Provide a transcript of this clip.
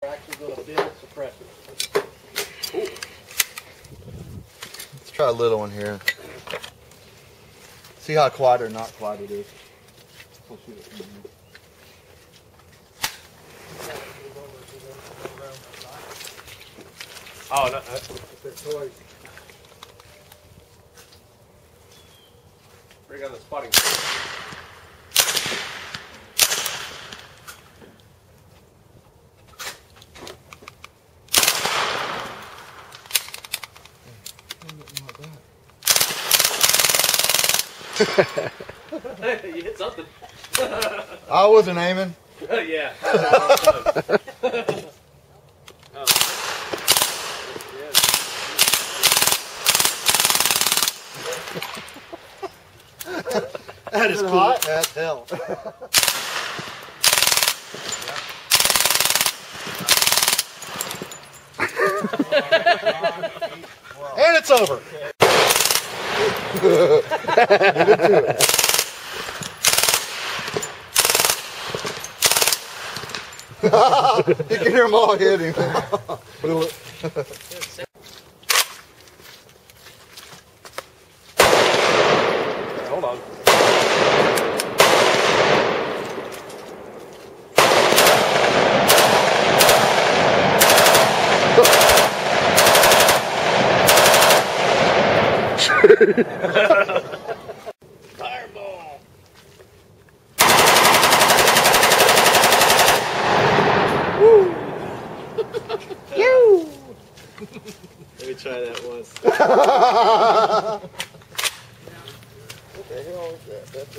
We're actually going to build suppressors. Let's try a little one here. See how quiet or not quiet it is. We'll shoot it. Oh, no, They're toys. bring on the spotting. You hit something. I wasn't aiming. Oh, yeah. Oh. That is it cool hot? as hell. and it's over. you can hear them all hitting. Hold on. Let me try that once. what the hell that? That's